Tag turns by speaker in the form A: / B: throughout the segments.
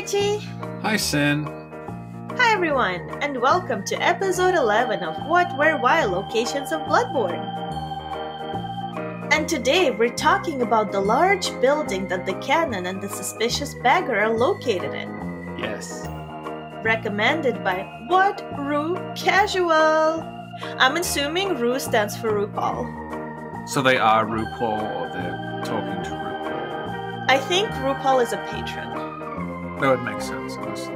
A: Richie.
B: Hi, Sin.
A: Hi, everyone, and welcome to episode 11 of What, Where, Why Locations of Bloodborne. And today we're talking about the large building that the cannon and the suspicious beggar are located in.
B: Yes.
A: Recommended by What Ru Casual. I'm assuming Ru stands for RuPaul.
B: So they are RuPaul, or they're talking to RuPaul.
A: I think RuPaul is a patron.
B: That would make sense, honestly.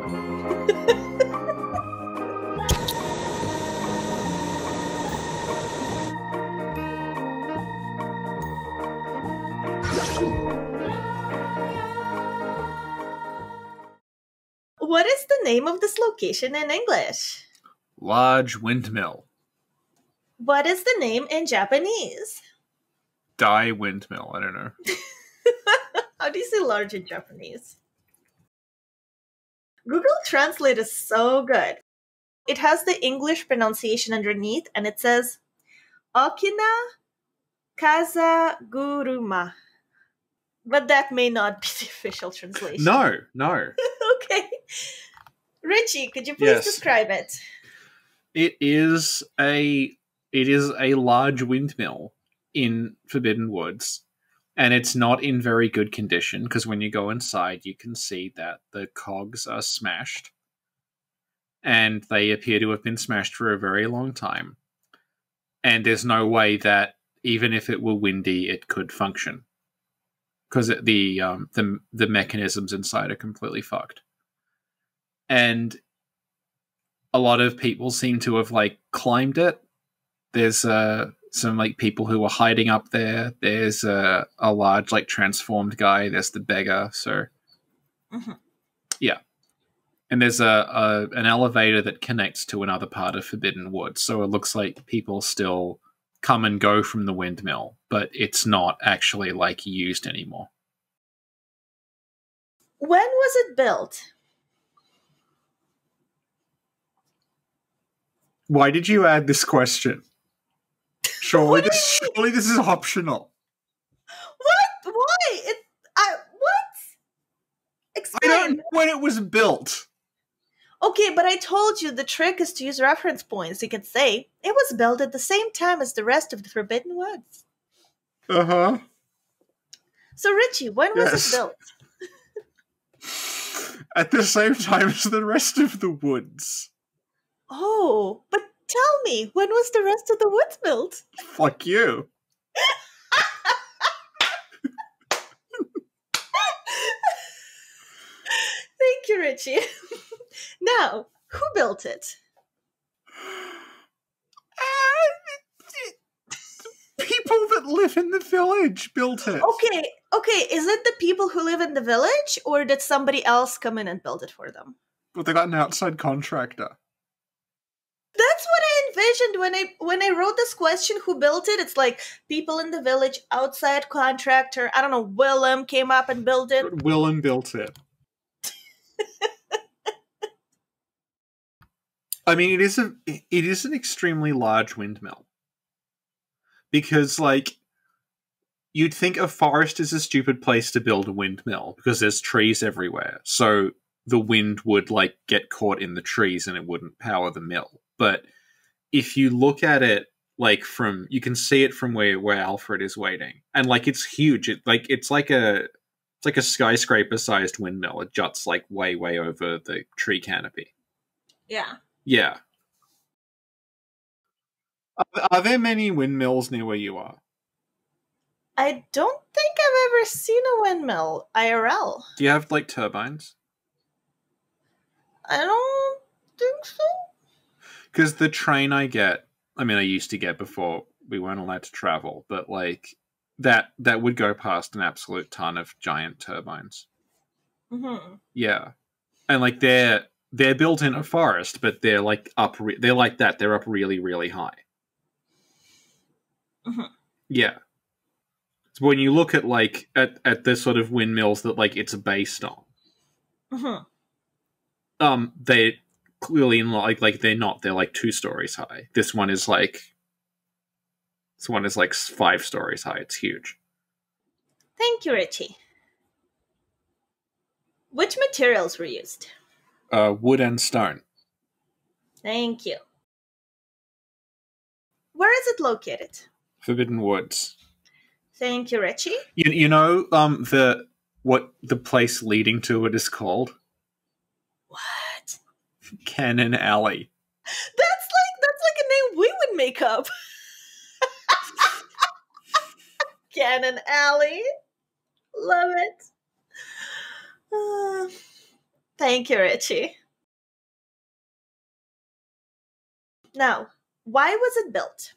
A: What is the name of this location in English?
B: Large windmill.
A: What is the name in Japanese?
B: Die windmill. I don't know.
A: How do you say large in Japanese? Google Translate is so good. It has the English pronunciation underneath and it says Okina Kazaguruma. But that may not be the official translation.
B: No, no.
A: okay. Richie, could you please
B: Yes.
A: describe it?
B: It is a it is a large windmill in Forbidden Woods. And it's not in very good condition because when you go inside you can see that the cogs are smashed. And they appear to have been smashed for a very long time. And there's no way that even if it were windy it could function. Because the um the the mechanisms inside are completely fucked. And a lot of people seem to have like climbed it. There's uh, some like people who are hiding up there. There's uh, a large like transformed guy. There's the beggar. So
A: Mhm.
B: yeah, and there's a, a an elevator that connects to another part of Forbidden Woods. So it looks like people still come and go from the windmill, but it's not actually like used anymore.
A: When was it built?
B: Why did you add this question? Surely
A: What
B: this surely this is optional.
A: What? Why? It. I. What?
B: I don't know when it was built.
A: Okay, but I told you the trick is to use reference points. You can say it was built at the same time as the rest of the Forbidden Woods.
B: Uh huh.
A: So, Richie, when was it built?
B: At the same time as the rest of the woods.
A: Oh, but tell me, when was the rest of the woods built?
B: Fuck you.
A: Thank you, Richie. now, who built it?
B: Uh, people that live in the village built it.
A: Okay, okay, is it the people who live in the village, or did somebody else come in and build it for them?
B: But they got an outside contractor.
A: That's when I when I wrote this question. Who built it? It's like people in the village, outside contractor. I don't know. Willem came up and built it.
B: Willem built it. I mean, it is a it is an extremely large windmill because, like, you'd think a forest is a stupid place to build a windmill because there's trees everywhere, so the wind would like get caught in the trees and it wouldn't power the mill. But if you look at it like from you can see it from where where Alfred is waiting, and like it's huge. It like it's like a it's like a skyscraper sized windmill. It juts like way, way over the tree canopy.
A: Yeah.
B: Yeah. Are, are there many windmills near where you are?
A: I don't think I've ever seen a windmill IRL.
B: Do you have like turbines?
A: I don't think so.
B: Because the train I get, I mean, I used to get before we weren't allowed to travel, but like that that would go past an absolute ton of giant turbines.
A: hmm
B: Yeah, and like they're they're built in a forest, but they're like up. Re- they're like that. They're up really, really high.
A: Mhm.
B: Yeah. So when you look at like at at the sort of windmills that like it's based on,
A: hmm
B: um, they clearly in like like they're not. They're like two stories high. This one is like. This one is like five stories high. It's huge.
A: Thank you, Richie. Which materials were used?
B: Uh, wood and stone.
A: Thank you. Where is it located?
B: Forbidden Woods.
A: Thank you, Richie.
B: You, you know um the what the place leading to it is called
A: What?
B: Cannon Alley.
A: That's like that's like a name we would make up. Cannon Alley. Love it. Uh, thank you, Richie. Now, why was it built?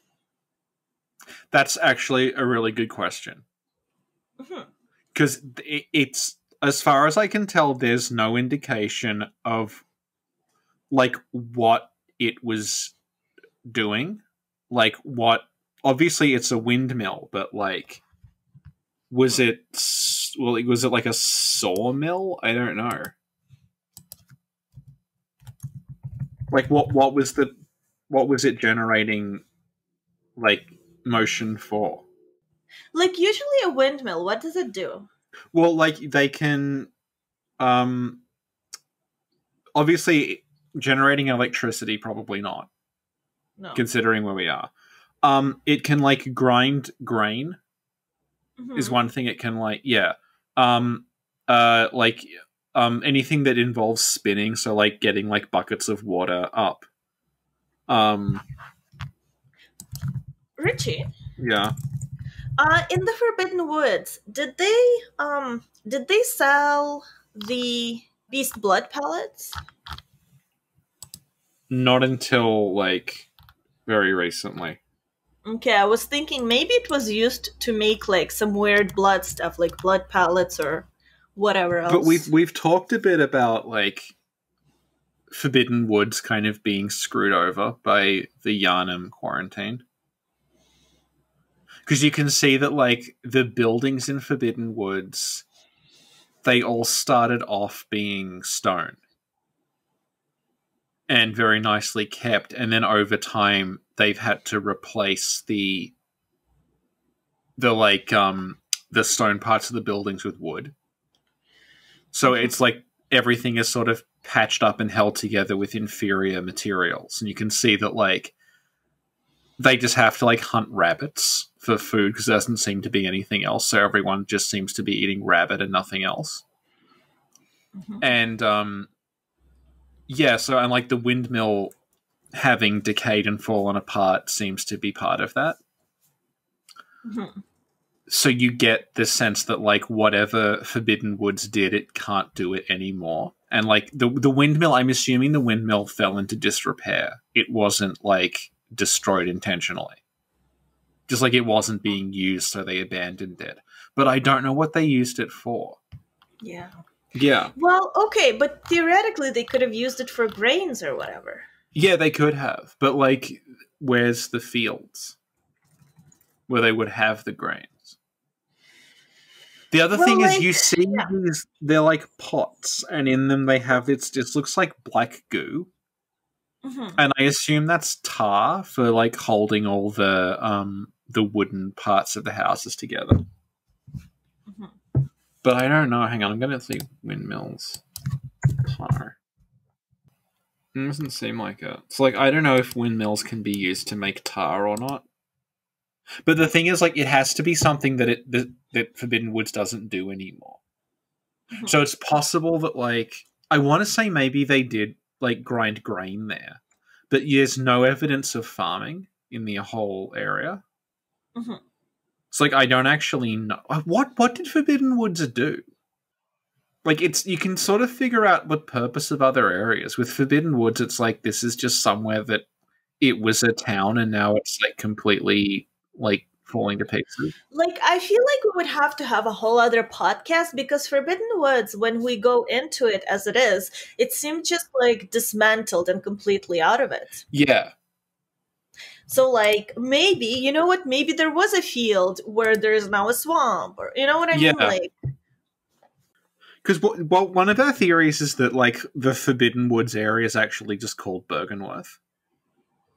B: That's actually a really good question because it, it's as far as I can tell, there's no indication of like what it was doing, like what. Obviously, it's a windmill, but like, was it? Well, was it like a sawmill? I don't know. Like, what? What was the? What was it generating? Like motion for?
A: Like usually a windmill, what does it do?
B: Well, like they can, um, obviously generating electricity. Probably not,
A: No.
B: considering where we are. Um, it can like grind grain. Is
A: Mhm.
B: one thing it can like yeah. Um, uh, like um anything that involves spinning. So like getting like buckets of water up. Um,
A: Richie,
B: yeah.
A: uh, in the Forbidden Woods, did they um did they sell the beast blood pellets?
B: Not until like very recently.
A: Okay, I was thinking maybe it was used to make like some weird blood stuff, like blood pellets or whatever else.
B: But we've we've talked a bit about like Forbidden Woods kind of being screwed over by the Yharnam quarantine. Because you can see that like the buildings in Forbidden Woods they all started off being stone. And very nicely kept, and then over time they've had to replace the the like um the stone parts of the buildings with wood. So it's like everything is sort of patched up and held together with inferior materials. And you can see that, like, they just have to, like, hunt rabbits for food because there doesn't seem to be anything else. So everyone just seems to be eating rabbit and nothing else.
A: Mhm.
B: And, um, yeah, so, and, like, the windmill having decayed and fallen apart seems to be part of that.
A: Mhm.
B: so you get the sense that like whatever Forbidden Woods did, it can't do it anymore. And like the the windmill, I'm assuming the windmill fell into disrepair. It wasn't like destroyed intentionally. Just like it wasn't being used, so they abandoned it. But I don't know what they used it for.
A: Yeah.
B: Yeah.
A: Well, okay, but theoretically they could have used it for grains or whatever.
B: Yeah, they could have. But like where's the fields? Where they would have the grains. The other
A: Well,
B: thing is you see
A: yeah.
B: these they're like pots and in them they have it's just looks like black goo.
A: Mhm.
B: And I assume that's tar for like holding all the um the wooden parts of the houses together. But I don't know. Hang on, I'm gonna see windmills. Tar. It doesn't seem like it. It's like I don't know if windmills can be used to make tar or not. But the thing is, like, it has to be something that it that, that Forbidden Woods doesn't do anymore.
A: Mhm.
B: So it's possible that, like, I want to say maybe they did like grind grain there, but there's no evidence of farming in the whole area.
A: Mhm.
B: It's like I don't actually know what what did Forbidden Woods do. Like it's you can sort of figure out the purpose of other areas. With Forbidden Woods, it's like this is just somewhere that it was a town and now it's like completely like falling to pieces.
A: Like, I feel like we would have to have a whole other podcast because Forbidden Woods, when we go into it as it is, it seemed just like dismantled and completely out of it.
B: Yeah.
A: So, like, maybe, you know what? Maybe there was a field where there's now a swamp, or you know what I mean?
B: Yeah.
A: Like,
B: Because well, one of our theories is that like the Forbidden Woods area is actually just called
A: Byrgenwerth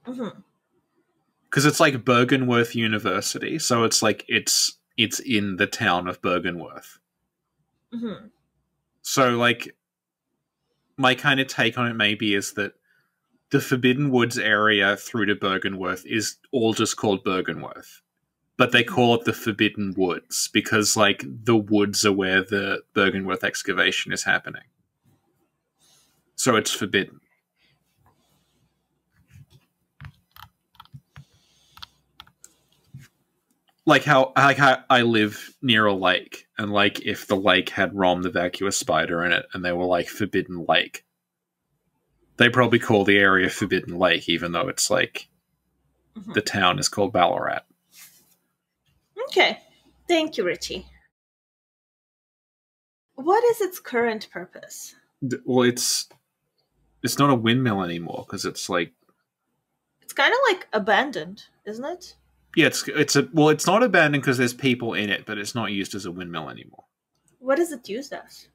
B: because it's like Byrgenwerth University, so it's like it's it's in the town of Byrgenwerth.
A: Mhm.
B: So, like, my kind of take on it maybe is that the Forbidden Woods area through to Byrgenwerth is all just called Byrgenwerth. But they hmm. call it the Forbidden Woods because, like, the woods are where the Byrgenwerth excavation is happening. So it's forbidden. like how like how I live near a lake, and like if the lake had Rom the vacuous spider in it, and they were like Forbidden Lake, they probably call the area Forbidden Lake, even though it's like
A: Mhm.
B: the town is called Ballarat.
A: Okay. Thank you, Richie. What is its current purpose?
B: Well, it's it's not a windmill anymore because it's like
A: It's kind of like abandoned, isn't it?
B: yeah, it's it's a well, it's not abandoned because there's people in it, but it's not used as a windmill anymore.
A: What is it used as?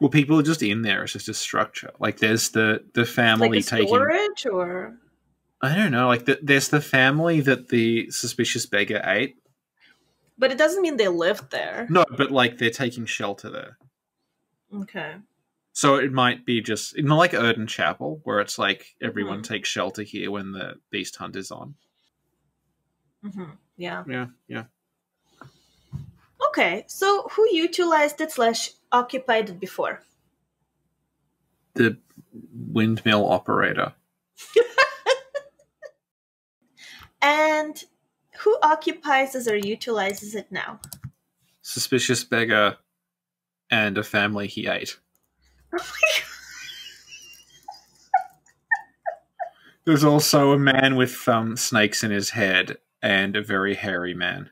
B: Well, people are just in there. It's just a structure. Like there's the the family
A: Like
B: taking
A: storage or
B: I don't know. Like the, there's the family that the suspicious beggar ate.
A: but it doesn't mean they lived there.
B: No, but like they're taking shelter there.
A: Okay.
B: So it might be just not like Oedon Chapel, where it's like everyone
A: Mhm.
B: takes shelter here when the beast hunt is on.
A: hmm Yeah.
B: Yeah, yeah.
A: Okay. So who utilized it slash occupied it before?
B: The windmill operator.
A: And who occupies or utilizes it now?
B: Suspicious beggar and a family he ate. There's also a man with um, snakes in his head and a very hairy man.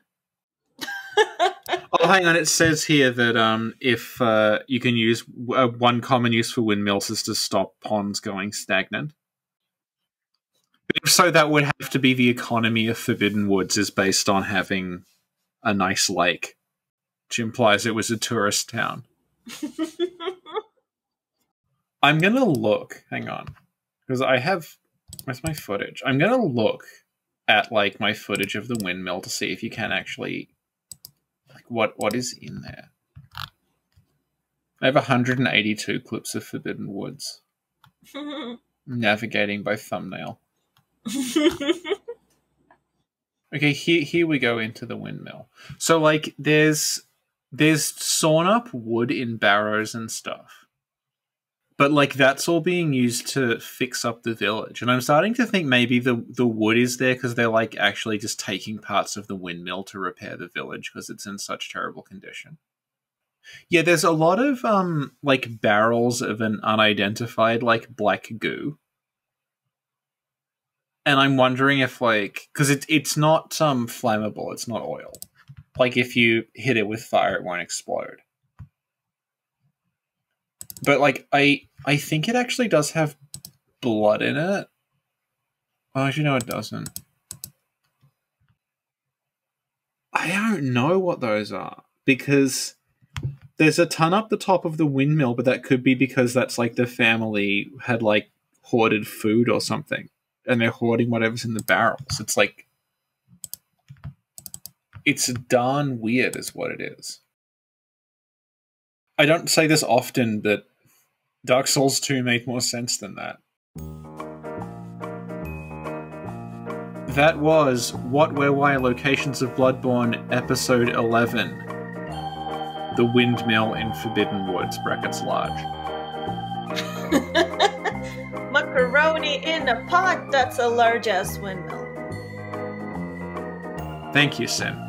B: Oh, hang on. It says here that um, if uh, you can use uh, one common use for windmills is to stop ponds going stagnant. But if so, that would have to be the economy of Forbidden Woods is based on having a nice lake, which implies it was a tourist town. I'm gonna look. Hang on, because I have. Where's my footage? I'm gonna look at like my footage of the windmill to see if you can actually what what is in there. I have 182 clips of Forbidden Woods. Navigating by thumbnail. Okay, here here we go into the windmill. So like there's there's sawn up wood in barrows and stuff. But like that's all being used to fix up the village. And I'm starting to think maybe the the wood is there because they're like actually just taking parts of the windmill to repair the village because it's in such terrible condition. Yeah, there's a lot of um like barrels of an unidentified like black goo and I'm wondering if like because it's it's not um flammable, it's not oil. Like if you hit it with fire, it won't explode. But like I I think it actually does have blood in it. Oh, actually, no, it doesn't. I don't know what those are because there's a ton up the top of the windmill, but that could be because that's like the family had like hoarded food or something and they're hoarding whatever's in the barrels. It's like it's darn weird, is what it is. I don't say this often, but Dark Souls 2 made more sense than that. That was What, Where, Why Locations of Bloodborne, Episode 11 The Windmill in Forbidden Woods, brackets large.
A: Macaroni in a pot, that's a large ass windmill.
B: Thank you, Sin.